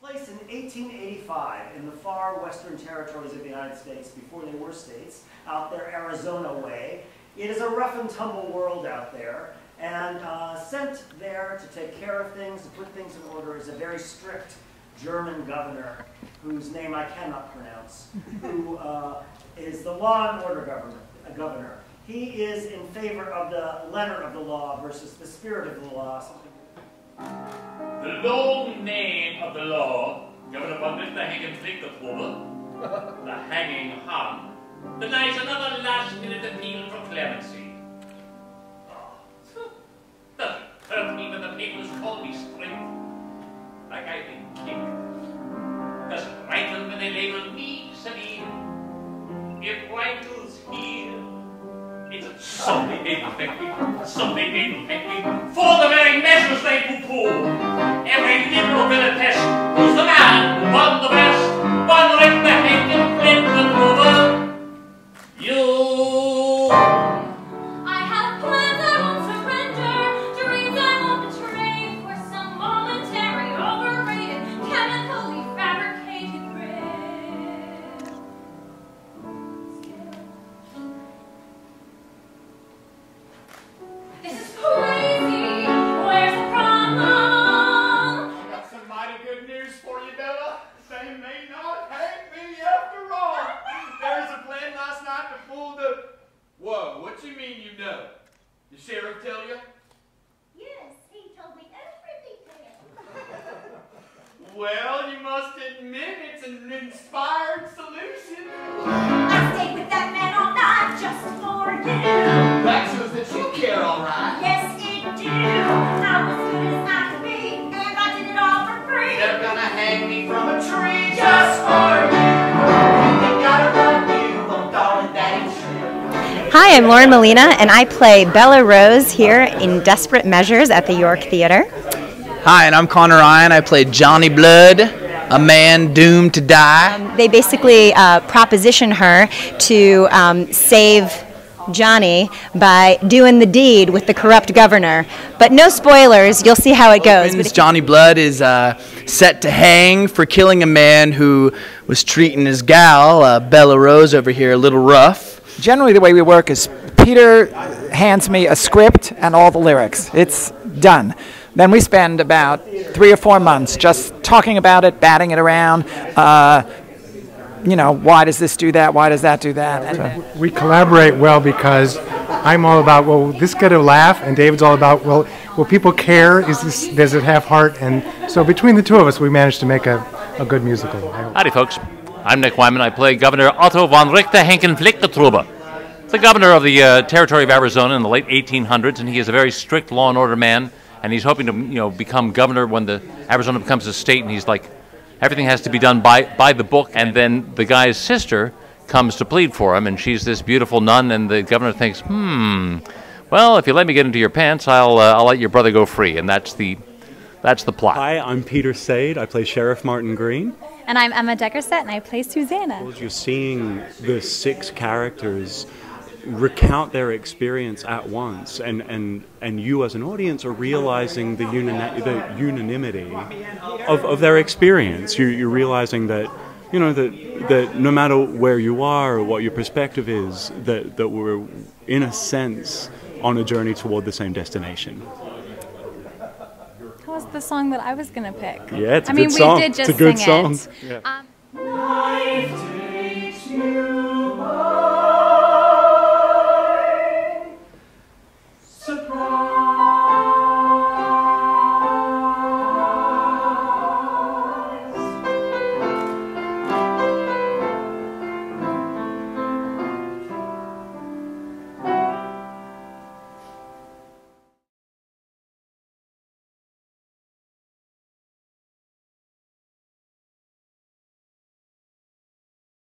place in 1885 in the far western territories of the United States, before they were states, out there Arizona way. It is a rough and tumble world out there, and uh, sent there to take care of things, to put things in order, is a very strict German governor, whose name I cannot pronounce, who uh, is the law and order government, uh, governor. He is in favor of the letter of the law versus the spirit of the law. The long name of the law, Governor von Richter hängen Pflichterprobe, the hanging hung, denies another last-minute appeal for clemency. Oh, doesn't hurt me when the papers call me Something they affect me, something they affect me, for the very measures they poo-poo. Every liberal villain Whoa, what you mean you know? The sheriff tell you? Yes, he told me everything. Well, you must admit it's an inspired solution. I stayed with that man all night just for you. That shows that you care, all right. Yes, it do. I was good as I could be, and I did it all for free. They're gonna hang me from a tree Hi, I'm Lauren Molina, and I play Bella Rose here in Desperate Measures at the York Theater. Hi, and I'm Colin Ryan. I play Johnny Blood, a man doomed to die. They basically uh, proposition her to um, save Johnny by doing the deed with the corrupt governor. But no spoilers, you'll see how it goes. Opens, Johnny Blood is uh, set to hang for killing a man who was treating his gal, uh, Bella Rose over here, a little rough. Generally, the way we work is Peter hands me a script and all the lyrics. It's done. Then we spend about three or four months just talking about it, batting it around. Uh, you know, why does this do that? Why does that do that? And, uh, we collaborate well because I'm all about well, this get a laugh, and David's all about well, will people care? Is this does it have heart? And so between the two of us, we managed to make a, a good musical. I. Howdy, folks. I'm Nick Wyman. I play Governor Otto von Richter Henken Pflichtertrube, the governor of the uh, territory of Arizona in the late 1800s, and he is a very strict law and order man. And he's hoping to, you know, become governor when the Arizona becomes a state. And he's like, everything has to be done by by the book. And then the guy's sister comes to plead for him, and she's this beautiful nun. And the governor thinks, hmm, well, if you let me get into your pants, I'll uh, I'll let your brother go free. And that's the that's the plot. Hi, I'm Peter Saide. I play Sheriff Martin Green. And I'm Emma Degerstedt, and I play Susanna. You're seeing the six characters recount their experience at once, and, and, and you as an audience are realizing the, unani- the unanimity of, of their experience. You, you're realizing that, you know, that, that no matter where you are or what your perspective is, that, that we're, in a sense, on a journey toward the same destination was the song that I was going to pick. Yeah, it's a I good mean, song. We did just it's a good song. It. Yeah. Um,